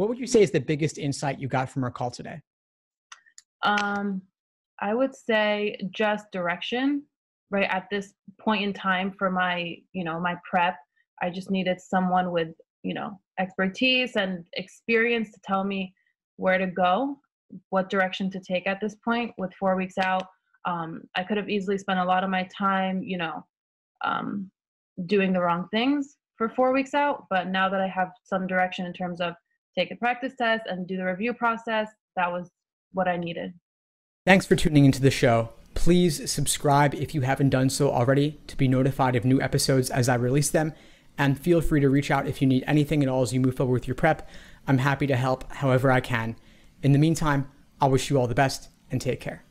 What would you say is the biggest insight you got from our call today? Um, I would say just direction, right? At this point in time for my, you know, my prep, I just needed someone with, you know, expertise and experience to tell me where to go, what direction to take at this point with four weeks out. Um, I could have easily spent a lot of my time, you know, um, doing the wrong things for four weeks out. But now that I have some direction in terms of take a practice test and do the review process, that was what I needed. Thanks for tuning into the show. Please subscribe if you haven't done so already to be notified of new episodes as I release them. And feel free to reach out if you need anything at all as you move forward with your prep. I'm happy to help however I can. In the meantime, I wish you all the best and take care.